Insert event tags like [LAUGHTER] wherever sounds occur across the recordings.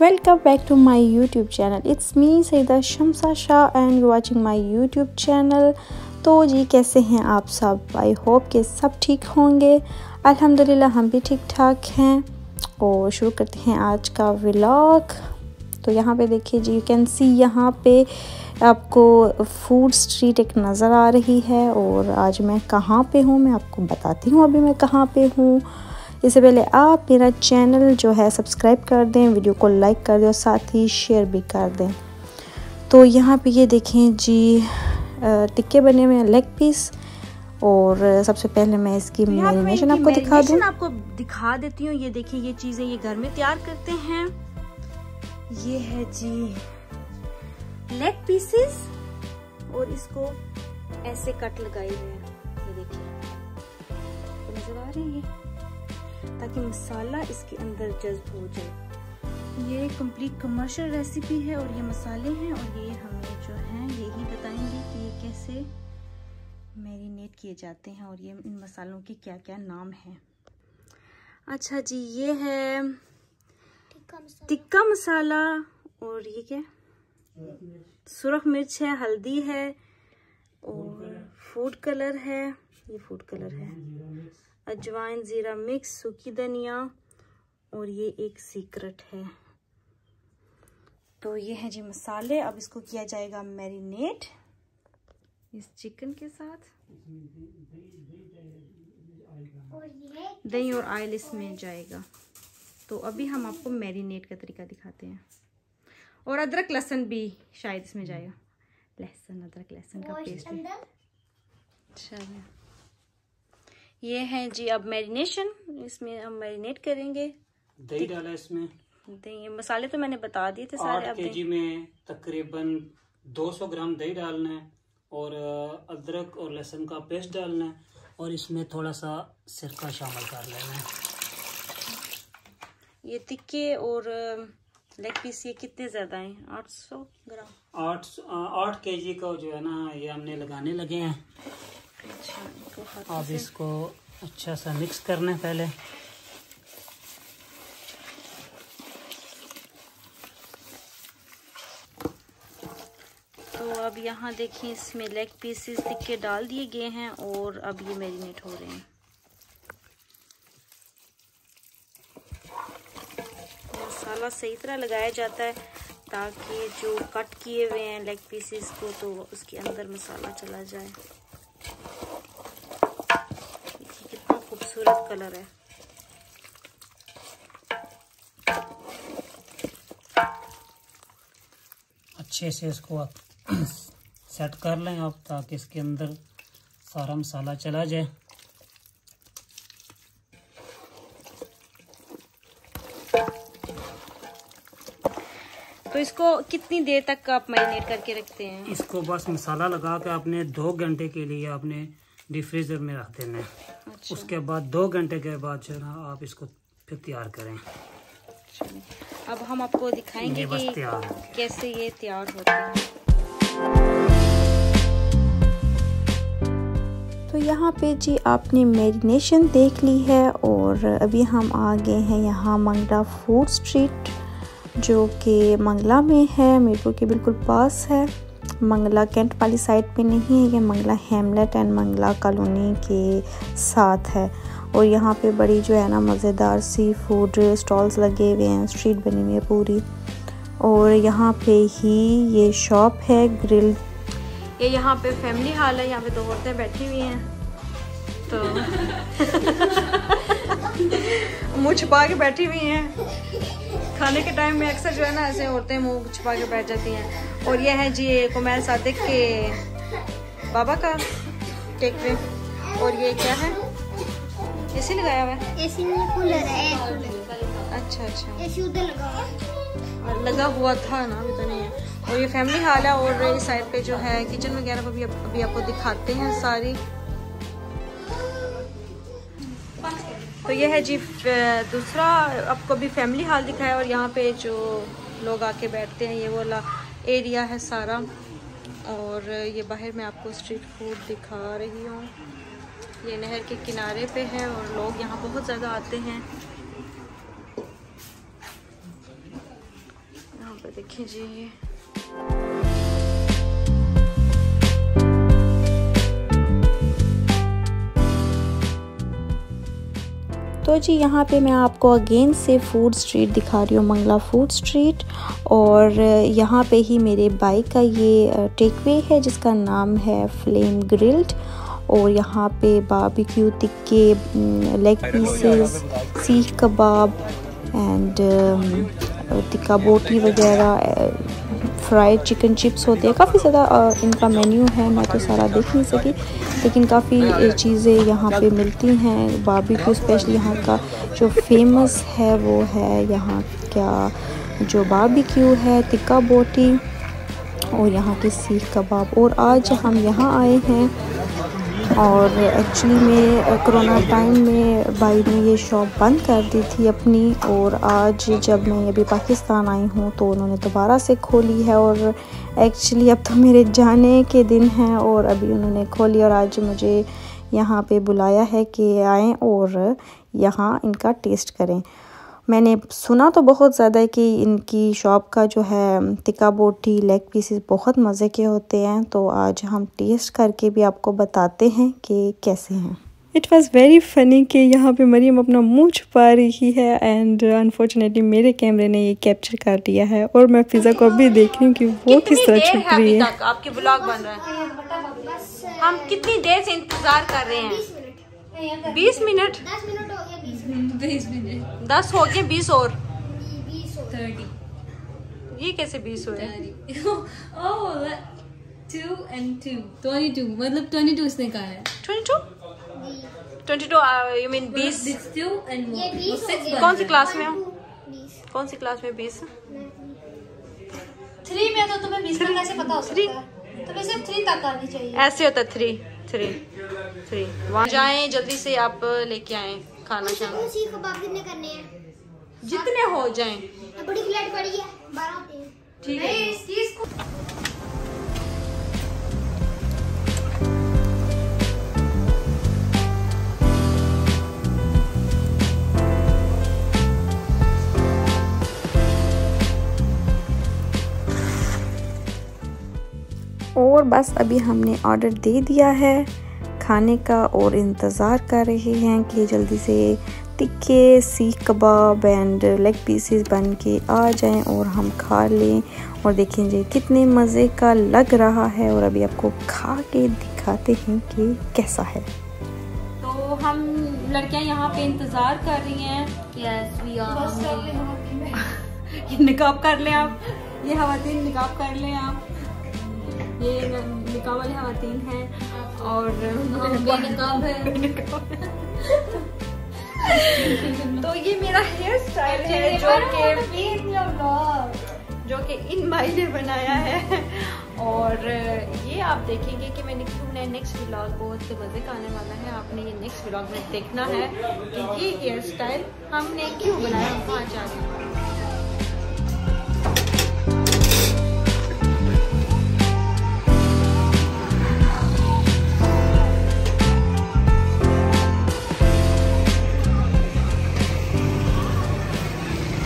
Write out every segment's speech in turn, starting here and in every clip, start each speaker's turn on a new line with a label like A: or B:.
A: Welcome back to my YouTube channel. It's me, Saida Shamsa Shah, and you're watching my YouTube channel. तो जी, कैसे हैं आप सब? I hope कि सब ठीक होंगे। अल्हम्दुलिल्लाह हम भी ठीक ठाक हैं। और शुरू करते हैं आज का व्लॉग तो यहाँ पे देखिए जी यू कैन सी यहाँ पे आपको फ़ूड स्ट्रीट एक नज़र आ रही है। और आज मैं कहाँ पे हूँ, मैं आपको बताती हूँ अभी मैं कहाँ पे हूँ। इससे पहले आप मेरा चैनल जो है सब्सक्राइब कर दें वीडियो को लाइक कर दें और साथ ही शेयर भी कर दें। तो यहाँ पे ये देखें जी टिक्के बने हुए हैं लेग पीस और सबसे पहले मैं इसकी मैरिनेशन आपको दिखा दूँ।
B: आपको दिखा देती हूँ। ये देखिए ये चीज़ें ये घर में तैयार करते हैं। ये है जी लेग पीसेस और इसको ऐसे कट लगाए हुए हैं। ये देखिए। नज़र आ रही है ताकि मसाला इसके अंदर जज्ब हो जाए। ये कंप्लीट कमर्शियल रेसिपी है और ये मसाले हैं और ये हमें जो है यही बताएँगे कि ये कैसे मैरिनेट किए जाते हैं और ये इन मसालों के क्या क्या नाम हैं। अच्छा जी ये है टिक्का मसाला। और ये क्या? सुरख मिर्च है हल्दी है और फ़ूड कलर है ये फ़ूड कलर है। अजवाइन ज़ीरा मिक्स सूखी धनिया और ये एक सीक्रेट है। तो ये है जी मसाले। अब इसको किया जाएगा मैरिनेट इस चिकन के साथ। दही और ऑयल इसमें जाएगा। तो अभी हम आपको मैरिनेट का तरीका दिखाते हैं। और अदरक लहसुन भी शायद इसमें जाएगा। लहसुन अदरक लहसुन का पेस्ट अच्छा ये है जी अब मैरिनेशन इसमें हम मैरिनेट करेंगे।
C: दही डाला इसमें।
B: दही मसाले तो मैंने बता दिए थे सारे
C: आठ के जी में तकरीबन 200 ग्राम दही डालना है और अदरक और लहसुन का पेस्ट डालना है और इसमें थोड़ा सा सिरका शामिल कर लेना है।
B: ये टिक्के और लेग पीस ये कितने ज़्यादा हैं? आठ सौ ग्राम।
C: आठ आठ के जी का जो है ना ये हमने लगाने लगे हैं।
B: अच्छा
C: अब इसको अच्छा सा मिक्स करना है पहले।
B: तो अब यहाँ देखिए इसमें लेग पीसेस दिख के डाल दिए गए हैं और अब ये मैरिनेट हो रहे हैं। मसाला सही तरह लगाया जाता है ताकि जो कट किए हुए हैं लेग पीसेस को तो उसके अंदर मसाला चला जाए देखिए कितना खूबसूरत कलर है।
C: अच्छे से इसको आप [CLEARS THROAT] सेट कर लें आप ताकि इसके अंदर सारा मसाला चला जाए।
B: तो इसको कितनी देर तक आप मैरिनेट करके रखते हैं?
C: इसको बस मसाला लगा के आपने दो घंटे के लिए आपने डीप फ्रीजर में रख देना है।
B: अच्छा।
C: उसके बाद दो घंटे के बाद जो है ना आप इसको फिर तैयार करें।
B: अब हम आपको दिखाएँगे कि कैसे ये तैयार होता है।
A: तो यहाँ पे जी आपने मैरिनेशन देख ली है और अभी हम आ गए हैं यहाँ मंगला फ़ूड स्ट्रीट जो कि मंगला में है मीरपुर के बिल्कुल पास है। मंगला कैंट वाली साइड पे नहीं है, ये Mangala hamlet and Mangala colony के साथ है। और यहाँ पे बड़ी जो है ना मज़ेदार सी फ़ूड स्टॉल्स लगे हुए हैं स्ट्रीट बनी हुई है पूरी। और यहाँ पे ही ये शॉप है ग्रिल
B: ये यहाँ पे फैमिली हॉल है, यहाँ पे दो औरतें बैठी हुई हैं तो [LAUGHS] मुँह छुपा के बैठी हुई हैं। खाने के टाइम में अक्सर जो है ना ऐसे औरतें मुँह छुपा के बैठ जाती हैं। और ये है जी कुमैल सादिक के बाबा का टेक वे और ये क्या है? एसी लगाया हुआ है?
D: एसी में कूलर है
B: अच्छा अच्छा।
D: एसी उधर लगा हुआ
B: और लगा हुआ था ना अभी तो नहीं है। और ये फैमिली हॉल है और इस साइड पे जो है किचन वगैरह को भी अभी आपको दिखाते हैं सारी। तो ये है जी दूसरा आपको भी फैमिली हॉल दिखाया और यहाँ पे जो लोग आके बैठते हैं ये वाला एरिया है सारा। और ये बाहर मैं आपको स्ट्रीट फ़ूड दिखा रही हूँ। ये नहर के किनारे पे है और लोग यहाँ बहुत ज़्यादा आते हैं। यहाँ पर देखिए जी।
A: तो जी यहाँ पे मैं आपको अगेन से फ़ूड स्ट्रीट दिखा रही हूँ मंगला फ़ूड स्ट्रीट और यहाँ पे ही मेरे बाइक का ये टेकवे है जिसका नाम है फ्लेम ग्रिल्ड और यहाँ पे बारबेक्यू टिक्के लेग पीसेस सीख कबाब एंड टिक्का बोटी वगैरह फ्राइड चिकन चिप्स होते हैं। काफ़ी ज़्यादा इनका मेन्यू है, मैं तो सारा देख नहीं सकी। लेकिन काफ़ी चीज़ें यहाँ पे मिलती हैं। बारबेक्यू स्पेशल यहाँ का जो फ़ेमस है, वो है यहाँ क्या, जो बारबेक्यू है तिक्का बोटी और यहाँ के सीख कबाब और आज हम यहाँ आए हैं। और एक्चुअली में कोरोना टाइम में भाई ने ये शॉप बंद कर दी थी अपनी और आज जब मैं अभी पाकिस्तान आई हूँ तो उन्होंने दोबारा से खोली है और एक्चुअली अब तो मेरे जाने के दिन हैं और अभी उन्होंने खोली और आज मुझे यहाँ पे बुलाया है कि आएँ और यहाँ इनका टेस्ट करें। मैंने सुना तो बहुत ज़्यादा है कि इनकी शॉप का जो है टिक्का बोटी लेग पीसेस बहुत मज़े के होते हैं। तो आज हम टेस्ट करके भी आपको बताते हैं कि कैसे हैं। इट वॉज़ वेरी फ़नी कि यहाँ पे मरीम अपना मुँह छुपा रही है एंड अनफॉर्चुनेटली मेरे कैमरे ने ये कैप्चर कर दिया है और मैं पिज़्ज़ा को अभी देख रही हूँ कि वो किस तरह छुप रही है।
B: आपके ब्लॉग बन रहा है? हम कितनी देर से इंतज़ार कर रहे हैं? बीस मिनट।
D: दस हो
B: हो गए बीस और।
D: हो
B: ये कैसे बीस [LAUGHS]
E: two. मतलब उसने कहा है.
B: Twenty two twenty two you mean बीस
D: हो।
B: कौन सी क्लास में हो?
D: बीस।
B: कौन सी क्लास में बीस?
F: थ्री में तो तुम्हें बीस का कैसे पता हो है? तुम्हें सिर्फ़ थ्री तक आनी चाहिए।
B: ऐसे होता थ्री थ्री थ्री वहाँ जाएँ जल्दी से आप लेके आए। खाना शाना
D: सीख कबाब कितने करने हैं?
B: जितने हो जाएँ।
D: बड़ी प्लेट बड़ी है। बारह
B: ठीक है।
F: इस चीज़ को
A: और बस अभी हमने ऑर्डर दे दिया है। खाने का और इंतज़ार कर रहे हैं कि जल्दी से टिक्के सीख कबाब एंड लेग पीसेस बन के आ जाएँ और हम खा लें। और देखें जी कितने मज़े का लग रहा है और अभी आपको खा के दिखाते हैं कि कैसा है।
B: तो हम लड़कियाँ यहाँ पे इंतज़ार कर रही हैं।
E: Yes, we are.
B: ये [LAUGHS] निकाब कर लें आप। ये हवातीन निकाब कर लें आप। ये निकाब वाले हवातीन हैं और [LAUGHS]
E: बेनकाब है.
B: तो ये मेरा हेयर स्टाइल है जो कि जो कि इन भाई ने बनाया है। और ये आप देखेंगे कि मैंने क्यों बनाया नेक्स्ट व्लॉग बहुत मज़े का आने वाला है। आपने ये नेक्स्ट व्लॉग में देखना है कि ये हेयर स्टाइल हमने क्यों बनाया वहाँ जा रहे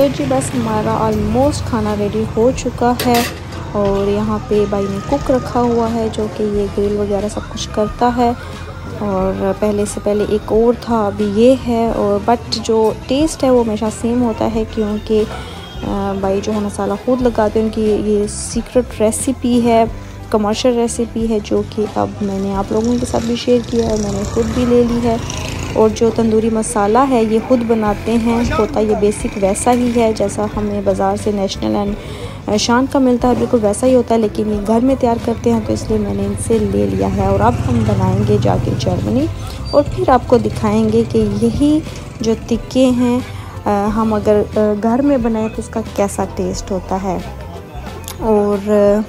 A: तो जी बस हमारा ऑलमोस्ट खाना रेडी हो चुका है और यहाँ पे भाई ने कुक रखा हुआ है जो कि ये ग्रिल वगैरह सब कुछ करता है। और पहले से पहले एक और था, अभी ये है और बट जो टेस्ट है वो हमेशा सेम होता है क्योंकि भाई जो है मसाला खुद लगाते हैं उनकी ये सीक्रेट रेसिपी है कमर्शियल रेसिपी है जो कि अब मैंने आप लोगों के साथ भी शेयर किया है, मैंने खुद भी ले ली है। और जो तंदूरी मसाला है ये खुद बनाते हैं। होता ये बेसिक वैसा ही है जैसा हमें बाज़ार से नेशनल एंड शान का मिलता है बिल्कुल वैसा ही होता है लेकिन ये घर में तैयार करते हैं तो इसलिए मैंने इनसे ले लिया है। और अब हम बनाएँगे जाके जर्मनी और फिर आपको दिखाएँगे कि यही जो टिक्के हैं अ, हम अगर घर में बनाएँ तो इसका कैसा टेस्ट होता है। और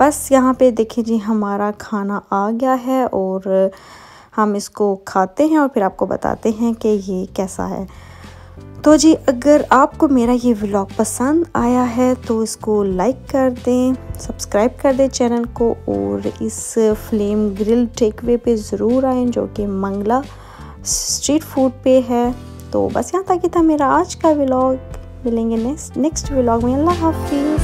A: बस यहाँ पे देखिए जी हमारा खाना आ गया है और हम इसको खाते हैं और फिर आपको बताते हैं कि ये कैसा है। तो जी, अगर आपको मेरा ये व्लॉग पसंद आया है तो इसको लाइक कर दें सब्सक्राइब कर दें चैनल को और इस फ्लेम ग्रिल टेकवे पे ज़रूर आएँ, जो कि मंगला स्ट्रीट फ़ूड पे है। तो बस यहाँ तक ही था मेरा आज का व्लॉग मिलेंगे नेक्स्ट नेक्स्ट व्लॉग में। अल्लाह हाफिज़।